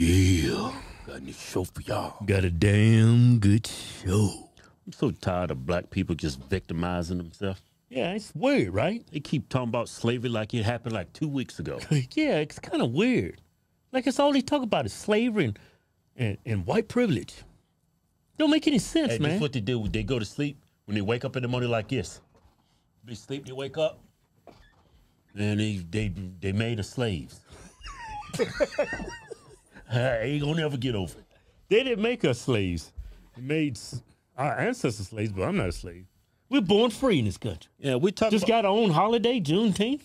Yeah. Got a new show for y'all. Got a damn good show. I'm so tired of black people just victimizing themselves. Yeah, it's weird, right? They keep talking about slavery like it happened like two weeks ago. yeah, it's kind of weird. Like it's all they talk about is slavery and, and, and white privilege. Don't make any sense, Hey, man. this what they do. They go to sleep when they wake up in the morning like this. They sleep, they wake up, and they they they made us slaves. I ain't gonna never get over it. They didn't make us slaves. They made our ancestors slaves, but I'm not a slave. We're born free in this country. Yeah, we talk Just got our own holiday, Juneteenth.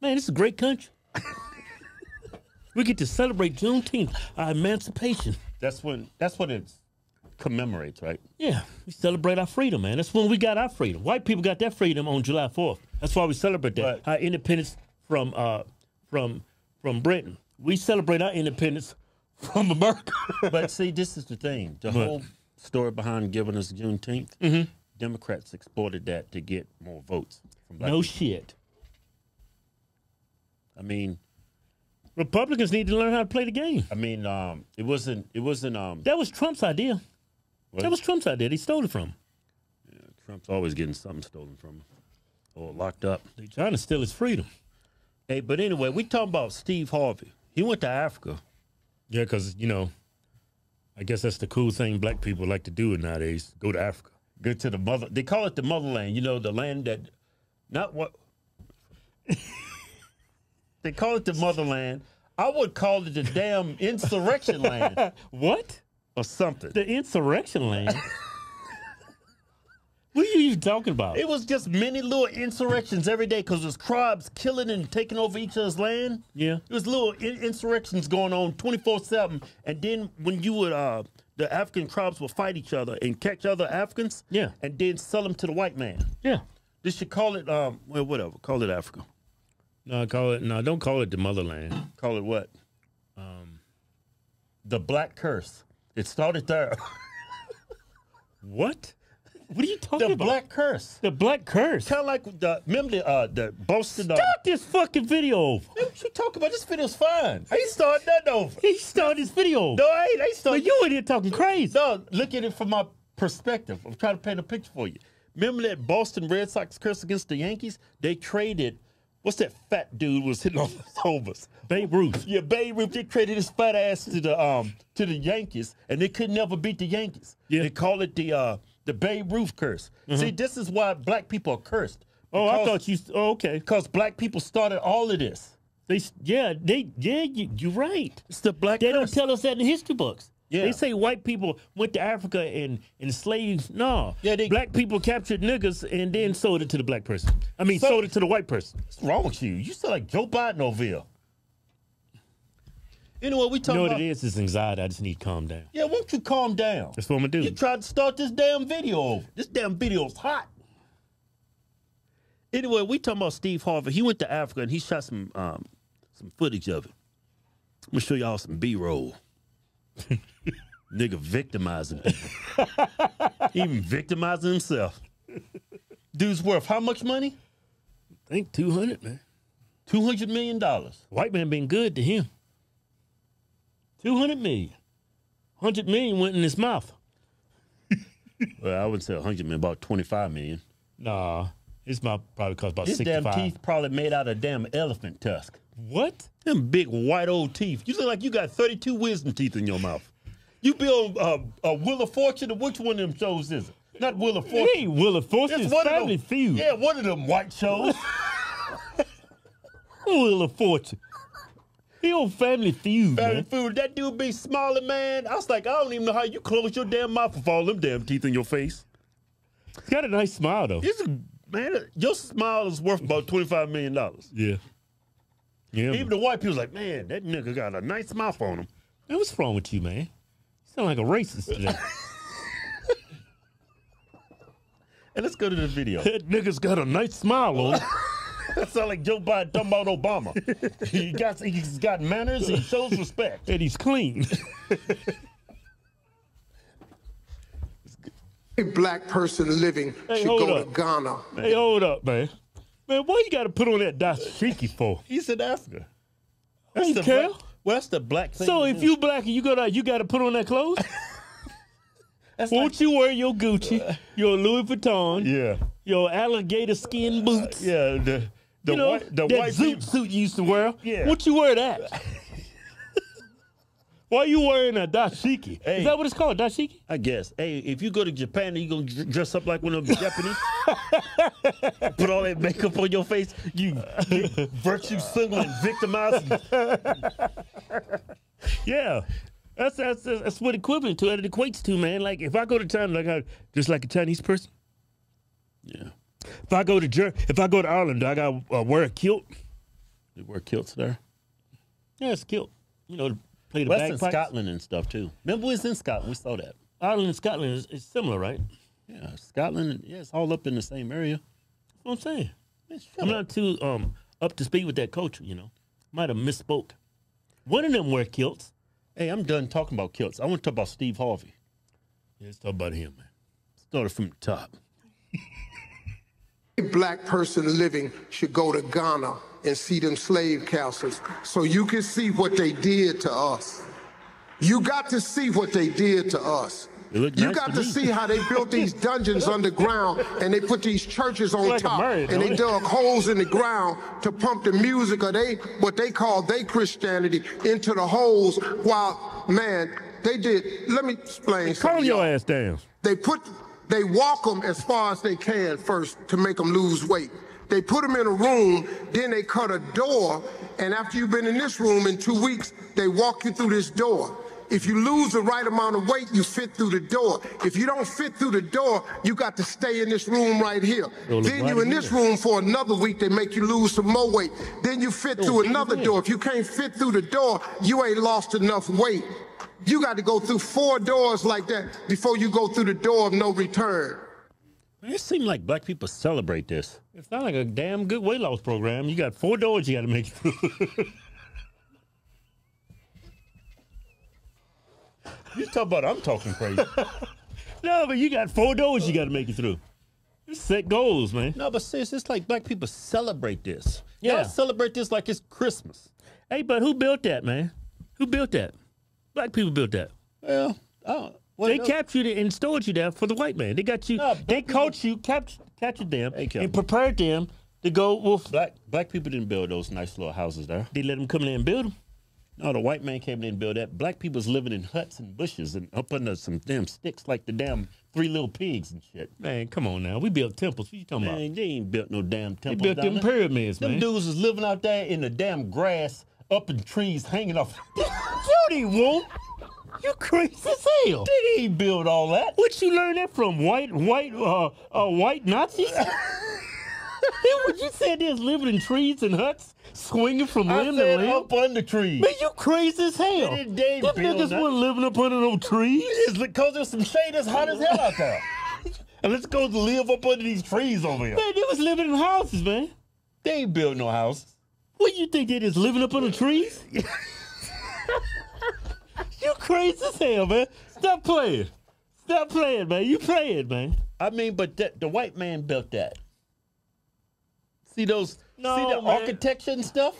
Man, this is a great country. we get to celebrate Juneteenth, our emancipation. that's when that's what it commemorates, right? Yeah, we celebrate our freedom, man. That's when we got our freedom. White people got their freedom on July 4th. That's why we celebrate that. Right. Our independence from uh from from Britain. We celebrate our independence from America. But see, this is the thing. The What? whole story behind giving us Juneteenth, Mm-hmm. Democrats exploited that to get more votes from black no people. shit. I mean, Republicans need to learn how to play the game. I mean, um, it wasn't. It wasn't. Um, That was Trump's idea. What? That was Trump's idea. He stole it from him. Trump's always getting something stolen from him or locked up. They trying to steal his freedom. Hey, but anyway, we talking about Steve Harvey. He went to Africa. Yeah, because you know, I guess that's the cool thing black people like to do nowadays. Go to Africa. Go to the mother. They call it the motherland. You know, the land that, not what. they call it the motherland. I would call it the damn insurrection land What? or something. The insurrection land. you talking about? It was just many little insurrections every day because there's tribes killing and taking over each other's land. yeah. There was little in- insurrections going on 24-7. And then when you would, uh, the African tribes would fight each other and catch other Africans. Yeah. And then sell them to the white man. Yeah. They should call it, um, well, whatever. Call it Africa. No, call it no, don't call it the motherland. Call it what? Um, the Black Curse. It started there. What? What are you talking the about? The black Curse. the black curse. Kind of like the, remember the, uh, the Boston. Uh, Start this fucking video over. what you talking about? This video's fine. I ain't starting that over. He started this video. No, I ain't. I ain't starting. But you in here talking crazy. No, look at it from my perspective. I'm trying to paint a picture for you. Remember that Boston Red Sox curse against the Yankees? They traded. What's that fat dude was hitting on the homers? Babe Ruth. Yeah, Babe Ruth. They traded his fat ass to the um to the Yankees, and they could never beat the Yankees. Yeah. They call it the uh the Babe Ruth curse. See, mm-hmm. this is why black people are cursed. Oh, I thought you. Oh, okay. because black people started all of this. They. Yeah. They. Yeah. You, you're right. It's the black They don't tell us that in history books. Yeah. They say white people went to Africa and enslaved. No. Yeah, they- black people captured niggas and then sold it to the black person. I mean, So- sold it to the white person. What's wrong with you? You sound like Joe Biden over here. Anyway, we talking You talking know what about. it is? It's anxiety. I just need to calm down. Yeah, won't you calm down? That's what I'm gonna do. You tried to start this damn video over. This damn video's hot. Anyway, we talking about Steve Harvey. He went to Africa and he shot some um, some footage of it. I'm gonna show y'all some B-roll. Nigga victimizing people. Even victimizing himself. Dude's worth how much money? I think 200, man. Two hundred million dollars. White man been good to him. 200 million. 100 million went in his mouth. Well, I wouldn't say hundred million, about twenty-five million. Nah, his mouth probably cost about His 65. damn teeth probably made out of damn elephant tusk. What? Them big white old teeth. You look like you got 32 wisdom teeth in your mouth. You be on uh, uh, Wheel of Fortune, or which one of them shows is it? Not Wheel of Fortune. It ain't Will of Fortune. It's It's one of Family them. Feud. Yeah, one of them white shows. Will of Fortune. He on Family Feud, Family man. Food. That dude be smiling, man. I was like, I don't even know how you close your damn mouth with all them damn teeth in your face. He's got a nice smile, though. It's a, man, your smile is worth about $25 million. Yeah. Yeah. Even the white people's like, man, that nigga got a nice mouth on him. Man, what's wrong with you, man? You sound like a racist today. And let's go to the video. that nigga's got a nice smile on him. That sound like Joe Biden talking about Obama. he got he's got manners. He shows respect. and he's clean. A black person living Hey, should go up. to Ghana. hey, hold up, man. Man, why you got to put on that dashiki for? He's in Africa. I don't the care. black- Well, that's the black thing. So if do. you black and you go to you got to put on that clothes. That's Won't you wear your Gucci, uh, your Louis Vuitton, yeah, your alligator skin boots? Uh, yeah, the the you know, white the that white zoot people- suit you used to wear. Yeah. Won't you wear that? Why are you wearing a dashiki? Hey. Is that what it's called, dashiki? I guess. Hey, if you go to Japan, you gonna dress up like one of the Japanese? Put all that makeup on your face, you, you virtue signaling, victimizing. Yeah. That's, that's that's what equivalent to it equates to, man. Like if I go to China, like I, just like a Chinese person. Yeah, If I go to Ger- if I go to Ireland, do I got uh, wear a kilt. they wear kilts there. Yeah, it's a kilt. You know, to play the Well, that's in. Scotland and stuff too. Remember, we was in Scotland. We saw that. Ireland and Scotland is, is similar, right? Yeah, Scotland. Yeah, it's all up in the same area. what I'm saying. Man, I'm up. not too um up to speed with that culture, you know. Might have misspoke. One of them wear kilts. Hey, I'm done talking about kilts. I want to talk about Steve Harvey. Yeah, let's talk about him, man. Started from the top. Black person living should go to Ghana and see them slave castles so you can see what they did to us. You got to see what they did to us. You nice got to to see how they built these dungeons underground and they put these churches on Like top and they it? dug holes in the ground to pump the music of they what they call they Christianity into the holes while man they did let me explain Calm your ass down. They put, they walk them as far as they can first to make them lose weight. They put them in a room, then they cut a door, and after you've been in this room in two weeks, they walk you through this door. If you lose the right amount of weight, you fit through the door. If you don't fit through the door, you got to stay in this room right here. Then you do in this room for another week, they make you lose some more weight. Then you fit through another door. If you can't fit through the door, you ain't lost enough weight. You got to go through four doors like that before you go through the door of no return. It seems like black people celebrate this. It's not like a damn good weight loss program. You got four doors you got to make it through. You talk about I'm talking crazy. no, but you got four doors you got to make it through. It's set goals, man. no, but sis, it's like black people celebrate this. Yeah. Y'all celebrate this like it's Christmas. Hey, but who built that, man? Who built that? Black people built that. Well, I don't, They else? captured it and stored you there for the white man. They got you. No, they caught you, capt- captured them, and prepared them to go. Wolf. black black people didn't build those nice little houses there. They let them come in and build them. No, the white man came in and built that. Black people's living in huts and bushes and up under some damn sticks like the damn three little pigs and shit. Man, come on now. We built temples. What you talking about? Man, they ain't built no damn They built them pyramids, Them man. dudes was living out there in the damn grass, up in trees, hanging off. Judy won't. You crazy as hell. they ain't build all that. What you learn that from? White, white, uh, uh white Nazis? Then what you said is living in trees and huts, swinging from I limb to said limb. up under trees. Man, you crazy as hell. They didn't- they Them niggas wasn't living up under no trees. It's because there's some shade that's hot as hell out there. and let's go to live up under these trees over here. Man, they was living in houses, man. They ain't build no houses. What you think they just living up under trees? you crazy as hell, man. Stop playing. Stop playing, man. You playing, man. I mean, but that, the white man built that. See those? No, see the man. architecture and stuff?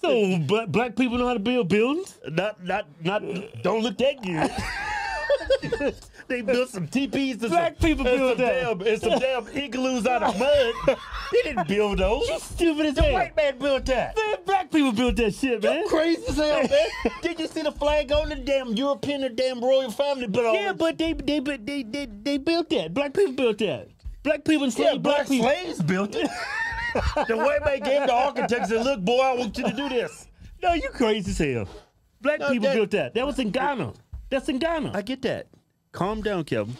So black, black people know how to build buildings? Not, not, not. Don't look that good. they built some teepees and Black some, people build some that. Damn, and some damn igloos out of mud. they didn't build those. You stupid as The hell. white man built that. Man, black people built that shit, man. Crazy as hell, man. Did you see the flag on the damn European, the damn royal family? But Yeah, but they they they they they, they built that. Black people built that. Black people enslaved yeah, black, black people. slaves built it. the white man gave the architects and "Look, boy, I want you to do this." No, you crazy as hell. Black No, people that- built that. That was in Ghana. That's in Ghana. I get that. Calm down, Kevin.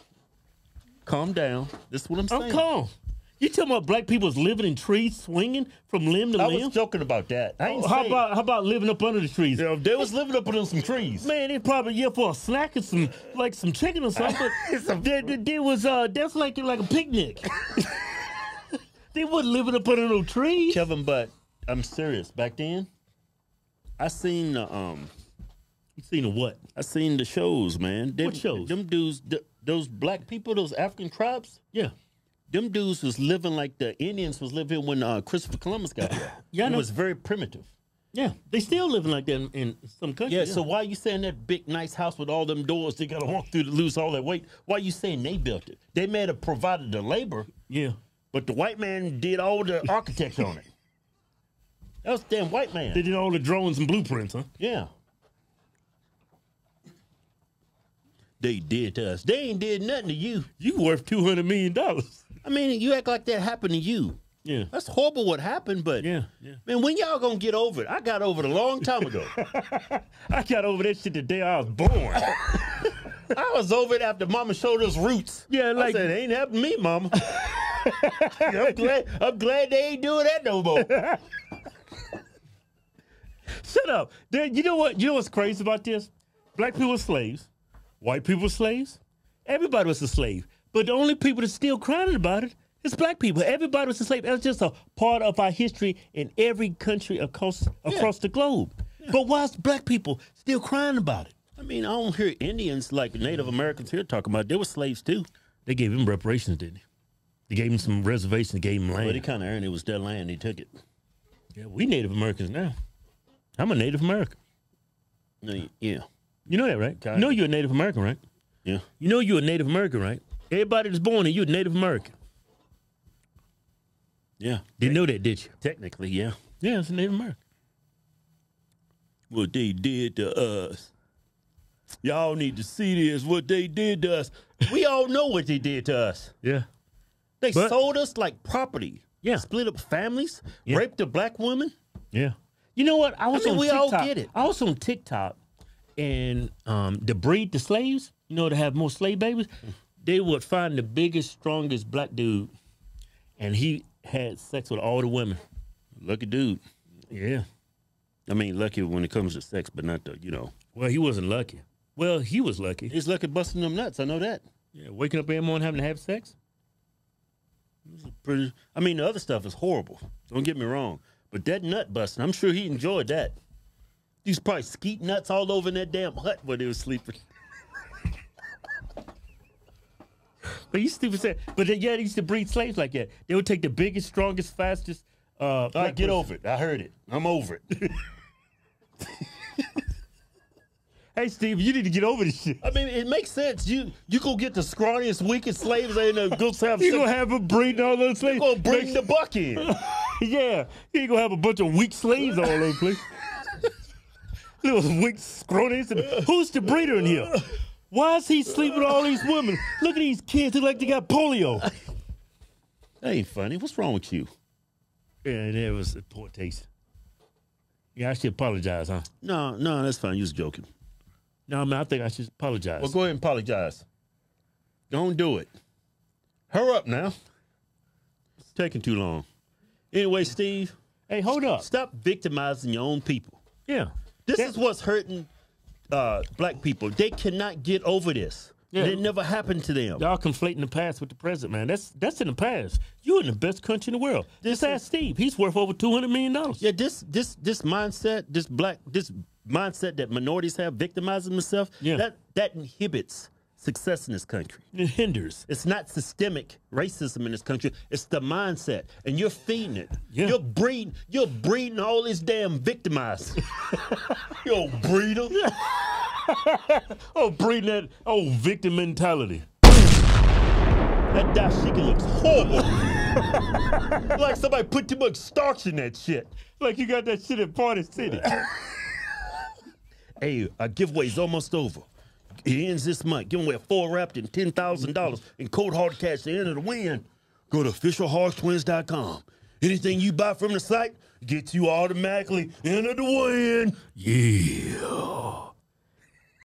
Calm down. This is what I'm saying. I'm calm. You talking about black people's living in trees, swinging from limb to I limb? I was joking about that. I ain't how about how about living up under the trees? Know, they was living up under some trees. Man, they probably yeah for a snack and some like some chicken or something. There, there was uh that's like like a picnic. they wasn't living up under no trees. Kevin, but I'm serious. Back then, I seen the um, You seen a what? I seen the shows, man. Them, What shows? Them dudes, th- those black people, those African tribes. Yeah. Them dudes was living like the Indians was living when uh, Christopher Columbus got here. Yeah, it was very primitive. Yeah, they still living like that in, in some countries. Yeah, so why are you saying that big nice house with all them doors they gotta walk through to lose all that weight? Why are you saying they built it? They may have provided the labor, yeah, but the white man did all the architecture on it. That was damn white man. they did all the drawings and blueprints, huh? yeah. They did to us. They ain't did nothing to you. You worth two hundred million dollars. I mean, you act like that happened to you. Yeah, That's horrible what happened, but yeah, yeah. man, when y'all gonna get over it? I got over it a long time ago. I got over that shit the day I was born. I was over it after Mama showed us roots. Yeah, like- I said, it ain't happened to me, Mama. I'm glad. I'm glad they ain't doing that no more. Shut up. Then you know what? You know what's crazy about this? Black people were slaves. White people were slaves. Everybody was a slave. But the only people that's still crying about it is black people. Everybody was a slave. That's just a part of our history in every country across across the globe. But why is black people still crying about it? I mean, I don't hear Indians like Native Americans here talking about. They were slaves too, They gave him reparations, didn't they? They gave him some reservations, gave him land. but they kind of earned it was their land. They took it. Yeah, we Native Americans now. I'm a Native American. No, Yeah, You know that, right? Kinda. You know you're a Native American, right? yeah. You know you're a Native American, right? Everybody that's born here, you're a Native American. Yeah, Didn't know that, did you? technically, yeah. Yeah, it's a Native American. What they did to us. Y'all need to see this. What they did to us. We all know what they did to us. Yeah. They But- sold us like property. Yeah. Split up families. Yeah. Raped a black woman. Yeah. You know what? I was mean, on we TikTok. all get it. I was on TikTok and um, the breed the slaves, you know, to have more slave babies, they would find the biggest, strongest black dude and he had sex with all the women. Lucky dude. Yeah. I mean, lucky when it comes to sex, but not the, you know. Well, he wasn't lucky. Well, he was lucky. He's lucky busting them nuts. I know that. Yeah, waking up every morning having to have sex. Pretty, I mean, the other stuff is horrible. Don't get me wrong. But that nut busting, I'm sure he enjoyed that. He's probably skeet nuts all over in that damn hut where they was sleeping. But you stupid said. But they, yeah, they used to breed slaves like that. They would take the biggest, strongest, fastest. Uh, All right, get person- over it. I heard it. I'm over it. Hey, Steve, you need to get over this shit. I mean, it makes sense. You you go get the scrawniest, weakest slaves and uh, go have You gonna have a breeding all those slaves. You gonna bring the buck in. yeah, you gonna have a bunch of weak slaves all over the place. Little weak scrawnies. And who's the breeder in here? Why is he sleeping with all these women? Look at these kids. Look like they got polio. That ain't funny. What's wrong with you? Yeah, that was a poor taste. Yeah, I should apologize, huh? No, no, that's fine. You was joking. No, I mean, I think I should apologize. Well, go ahead and apologize. Don't do it. Hurry up now. It's taking too long. Anyway, Steve, hey, hold up. stop victimizing your own people. Yeah. This is what's hurting uh, black people. They cannot get over this. Yeah. It never happened to them. Y'all conflating the past with the present, man. That's that's in the past. You're in the best country in the world. Just This ask Steve. He's worth over two hundred million dollars. Yeah, this this this mindset, this black this mindset that minorities have victimizing themselves, Yeah. that that inhibits success in this country. It hinders. It's not systemic racism in this country. It's the mindset, and you're feeding it. Yeah. You're breeding. You're breeding all these damn victimizers. you breeder. Oh, breeding that oh victim mentality. That dashiki looks horrible. like somebody put too much starch in that shit. Like you got that shit at Party City. Hey, our giveaway's almost over. It ends this month. Giving away a four wrapped and ten thousand dollars in cold hard cash the end of the win. Go to officialhodgetwins.com. Anything you buy from the site gets you automatically into the win. yeah.